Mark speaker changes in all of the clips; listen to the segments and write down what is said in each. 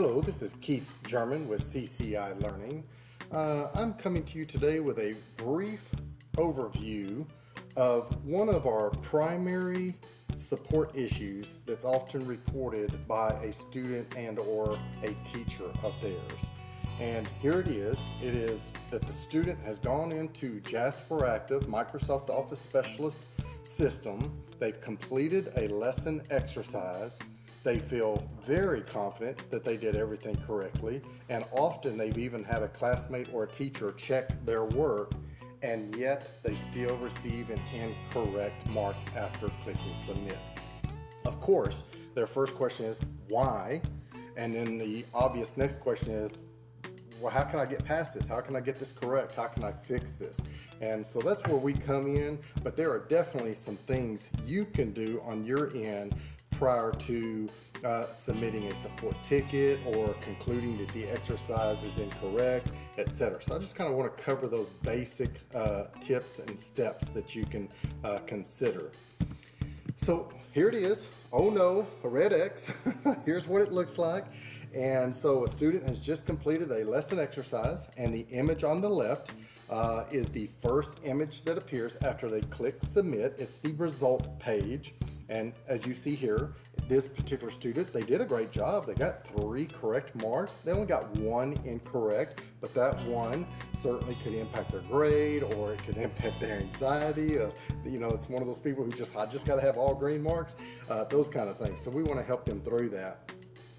Speaker 1: Hello, this is Keith German with CCI Learning. Uh, I'm coming to you today with a brief overview of one of our primary support issues that's often reported by a student and or a teacher of theirs. And here it is. It is that the student has gone into JasperActive Microsoft Office Specialist system. They've completed a lesson exercise they feel very confident that they did everything correctly, and often they've even had a classmate or a teacher check their work, and yet they still receive an incorrect mark after clicking submit. Of course, their first question is why? And then the obvious next question is, well, how can I get past this? How can I get this correct? How can I fix this? And so that's where we come in, but there are definitely some things you can do on your end prior to uh, submitting a support ticket or concluding that the exercise is incorrect, etc. So I just kind of want to cover those basic uh, tips and steps that you can uh, consider. So here it is. Oh no, a red X. Here's what it looks like. And so a student has just completed a lesson exercise and the image on the left uh, is the first image that appears after they click submit. It's the result page. And as you see here, this particular student, they did a great job. They got three correct marks. They only got one incorrect, but that one certainly could impact their grade or it could impact their anxiety. Of, you know, it's one of those people who just, I just got to have all green marks, uh, those kind of things. So we want to help them through that.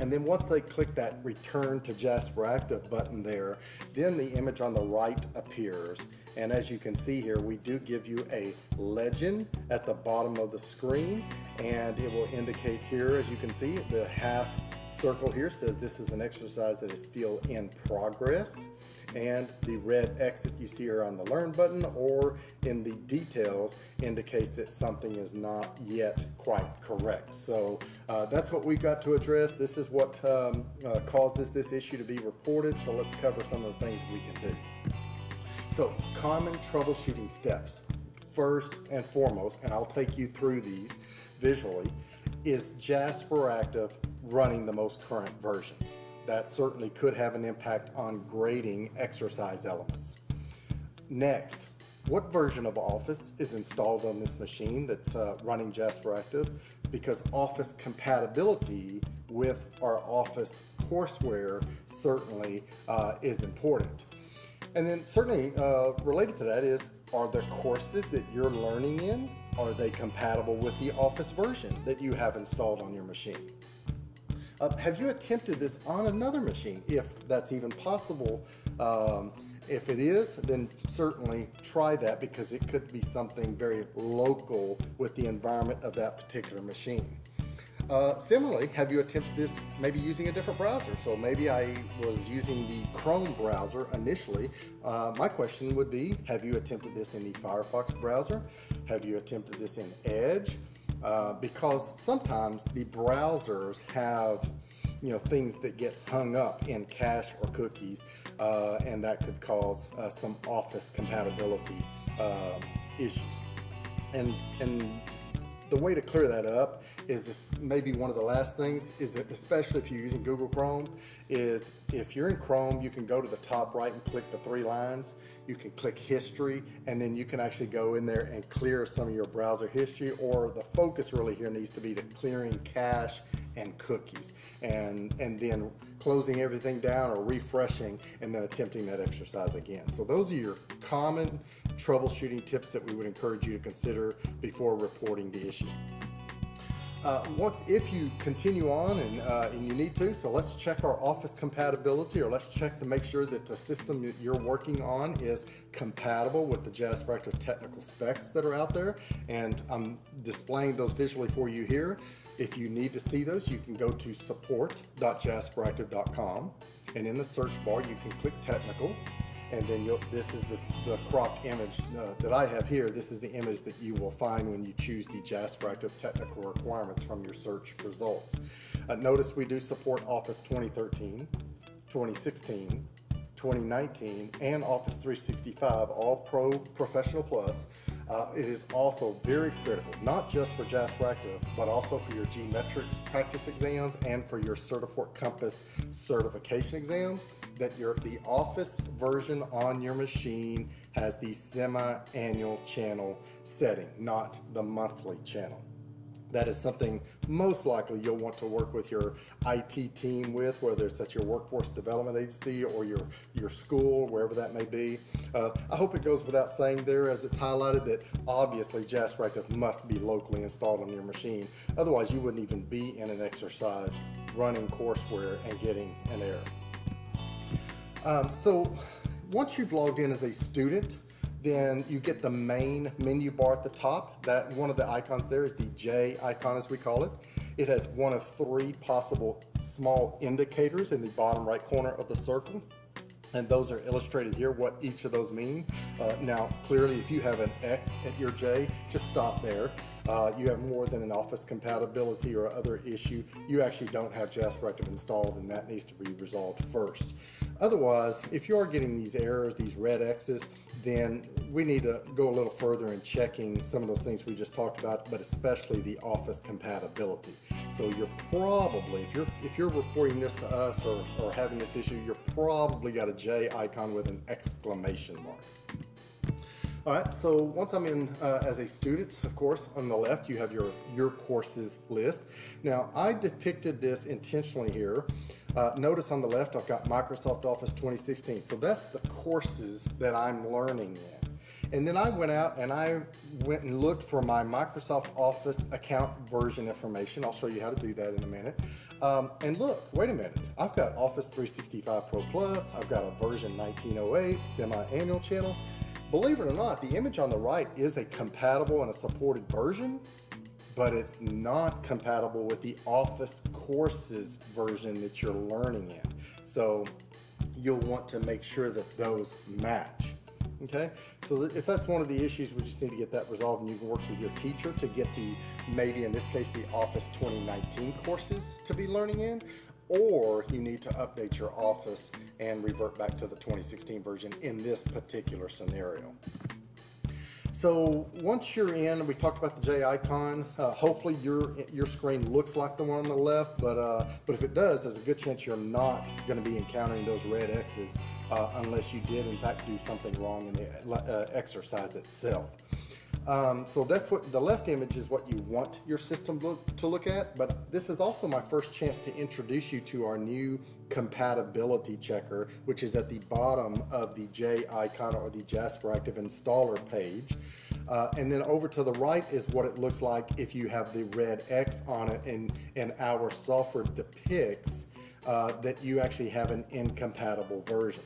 Speaker 1: And then once they click that return to JasperActive button there, then the image on the right appears. And as you can see here, we do give you a legend at the bottom of the screen and it will indicate here, as you can see, the half circle here says this is an exercise that is still in progress and the red X that you see here on the learn button or in the details indicates that something is not yet quite correct. So uh, that's what we've got to address. This is what um, uh, causes this issue to be reported. So let's cover some of the things we can do. So common troubleshooting steps. First and foremost, and I'll take you through these visually, is JasperActive running the most current version that certainly could have an impact on grading exercise elements. Next, what version of Office is installed on this machine that's uh, running JasperActive? Because Office compatibility with our Office courseware certainly uh, is important. And then certainly uh, related to that is, are the courses that you're learning in, are they compatible with the Office version that you have installed on your machine? Uh, have you attempted this on another machine, if that's even possible? Um, if it is, then certainly try that because it could be something very local with the environment of that particular machine. Uh, similarly, have you attempted this maybe using a different browser? So maybe I was using the Chrome browser initially. Uh, my question would be, have you attempted this in the Firefox browser? Have you attempted this in Edge? Uh, because sometimes the browsers have you know things that get hung up in cache or cookies uh, and that could cause uh, some office compatibility um, issues and and the way to clear that up is maybe one of the last things is that especially if you're using Google Chrome is if you're in Chrome you can go to the top right and click the three lines. You can click history and then you can actually go in there and clear some of your browser history or the focus really here needs to be to clearing cache and cookies and and then closing everything down or refreshing and then attempting that exercise again. So those are your common troubleshooting tips that we would encourage you to consider before reporting the issue uh, once if you continue on and, uh, and you need to, so let's check our office compatibility or let's check to make sure that the system that you're working on is compatible with the JasperActive technical specs that are out there. And I'm displaying those visually for you here. If you need to see those, you can go to support.jasperactive.com and in the search bar, you can click technical and then this is the, the crop image uh, that I have here. This is the image that you will find when you choose the JasperActive technical requirements from your search results. Uh, notice we do support Office 2013, 2016, 2019, and Office 365, all Pro Professional Plus. uh, it is also very critical, not just for JasperActive, but also for your GMetrix practice exams and for your Certiport Compass certification exams, that your the Office version on your machine has the semi-annual channel setting, not the monthly channel that is something most likely you'll want to work with your IT team with, whether it's at your workforce development agency or your, your school, wherever that may be. Uh, I hope it goes without saying there as it's highlighted that obviously JasperActive must be locally installed on your machine. Otherwise you wouldn't even be in an exercise running courseware and getting an error. Um, so once you've logged in as a student, then you get the main menu bar at the top. That one of the icons there is the J icon as we call it. It has one of three possible small indicators in the bottom right corner of the circle. And those are illustrated here, what each of those mean. Uh, now, clearly, if you have an X at your J, just stop there. Uh, you have more than an office compatibility or other issue. You actually don't have Jasper JasperActive installed, and that needs to be resolved first. Otherwise, if you are getting these errors, these red X's, then we need to go a little further in checking some of those things we just talked about, but especially the office compatibility. So you're probably, if you're if you're reporting this to us or, or having this issue, you're probably got a J icon with an exclamation mark. All right, so once I'm in uh, as a student, of course, on the left you have your, your courses list. Now, I depicted this intentionally here. Uh, notice on the left I've got Microsoft Office 2016. So that's the courses that I'm learning in. And then I went out and I went and looked for my Microsoft Office account version information. I'll show you how to do that in a minute. Um, and look, wait a minute. I've got Office 365 Pro Plus. I've got a version 1908 semi-annual channel. Believe it or not, the image on the right is a compatible and a supported version, but it's not compatible with the Office courses version that you're learning in. So you'll want to make sure that those match. Okay, so if that's one of the issues, we just need to get that resolved and you can work with your teacher to get the, maybe in this case, the Office 2019 courses to be learning in, or you need to update your office and revert back to the 2016 version in this particular scenario. So once you're in, we talked about the J icon. Uh, hopefully your your screen looks like the one on the left, but uh, but if it does, there's a good chance you're not going to be encountering those red X's uh, unless you did in fact do something wrong in the uh, exercise itself. Um, so that's what the left image is what you want your system look, to look at, but this is also my first chance to introduce you to our new compatibility checker, which is at the bottom of the J icon or the JasperActive installer page. Uh, and then over to the right is what it looks like if you have the red X on it and, and our software depicts uh, that you actually have an incompatible version.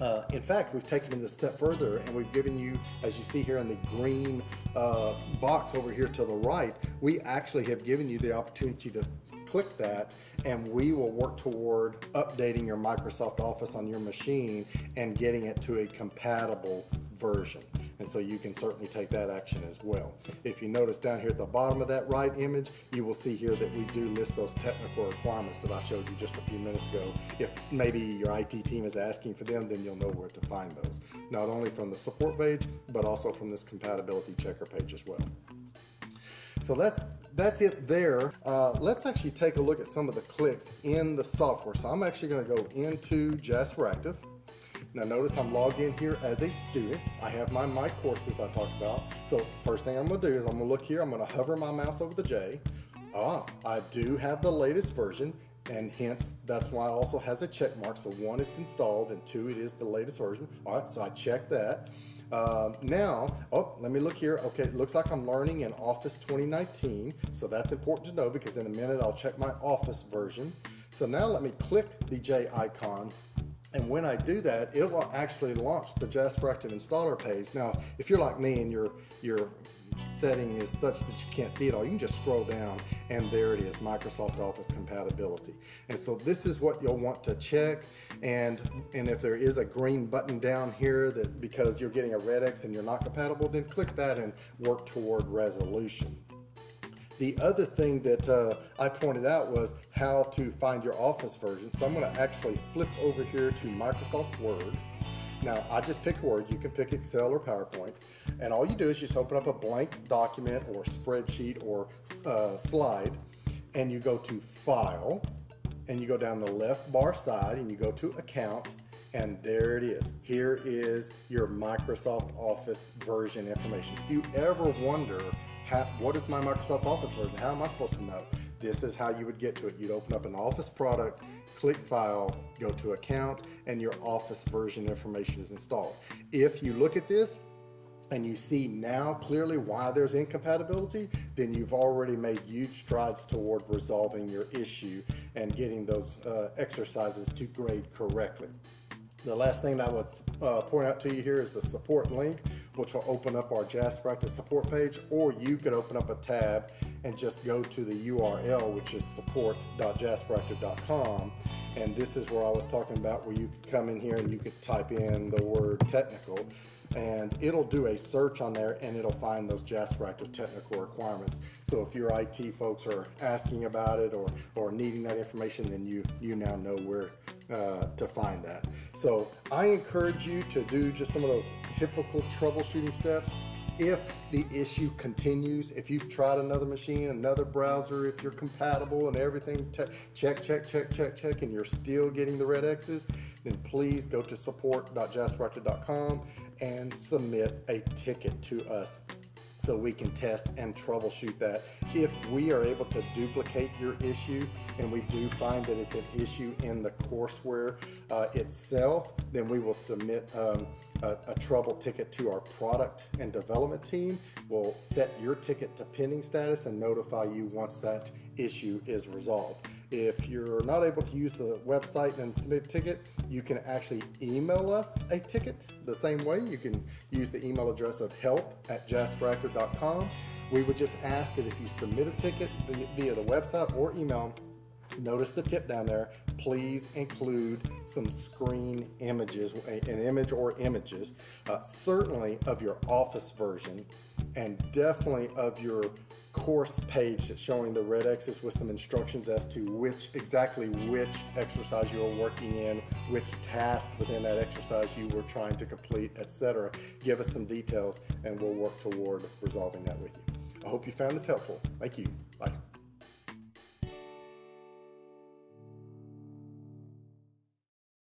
Speaker 1: Uh, in fact, we've taken it a step further and we've given you, as you see here in the green uh, box over here to the right, we actually have given you the opportunity to click that and we will work toward updating your Microsoft Office on your machine and getting it to a compatible version. And so you can certainly take that action as well. If you notice down here at the bottom of that right image, you will see here that we do list those technical requirements that I showed you just a few minutes ago. If maybe your IT team is asking for them, then you'll know where to find those. Not only from the support page, but also from this compatibility checker page as well. So that's that's it there. Uh, let's actually take a look at some of the clicks in the software. So I'm actually going to go into JasperActive. Now notice I'm logged in here as a student. I have my My Courses I talked about. So first thing I'm gonna do is I'm gonna look here, I'm gonna hover my mouse over the J. Ah, I do have the latest version and hence that's why it also has a check mark. So one, it's installed and two, it is the latest version. All right, so I check that. Uh, now, oh, let me look here. Okay, it looks like I'm learning in Office 2019. So that's important to know because in a minute I'll check my Office version. So now let me click the J icon and when I do that, it will actually launch the JasperActive installer page. Now, if you're like me and your your setting is such that you can't see it all, you can just scroll down and there it is, Microsoft Office compatibility. And so this is what you'll want to check. And, and if there is a green button down here that because you're getting a red X and you're not compatible, then click that and work toward resolution. The other thing that uh, I pointed out was how to find your Office version. So I'm going to actually flip over here to Microsoft Word. Now, I just picked Word. You can pick Excel or PowerPoint. And all you do is just open up a blank document or spreadsheet or uh, slide, and you go to File, and you go down the left bar side, and you go to Account, and there it is. Here is your Microsoft Office version information. If you ever wonder, how, what is my Microsoft Office version? How am I supposed to know? This is how you would get to it. You'd open up an Office product, click File, go to Account, and your Office version information is installed. If you look at this, and you see now clearly why there's incompatibility, then you've already made huge strides toward resolving your issue and getting those uh, exercises to grade correctly. The last thing that I would uh, point out to you here is the support link, which will open up our JasperActive support page, or you could open up a tab and just go to the URL, which is support.jasperactive.com. And this is where I was talking about where you could come in here and you could type in the word technical and it'll do a search on there and it'll find those JasperActive technical requirements. So if your IT folks are asking about it or, or needing that information, then you, you now know where uh, to find that. So I encourage you to do just some of those typical troubleshooting steps if the issue continues, if you've tried another machine, another browser, if you're compatible and everything, check, check, check, check, check, and you're still getting the red X's, then please go to support.jasperactive.com and submit a ticket to us so we can test and troubleshoot that. If we are able to duplicate your issue and we do find that it's an issue in the courseware uh, itself, then we will submit um, a, a, trouble ticket to our product and development team. We'll set your ticket to pending status and notify you once that issue is resolved. If you're not able to use the website and submit a ticket, you can actually email us a ticket the same way. You can use the email address of help at jasperactive.com. We would just ask that if you submit a ticket via the website or email, notice the tip down there, please include some screen images, an image or images, uh, certainly of your office version and definitely of your course page that's showing the red X's with some instructions as to which exactly which exercise you're working in, which task within that exercise you were trying to complete, etc. Give us some details and we'll work toward resolving that with you. I hope you found this helpful. Thank you. Bye.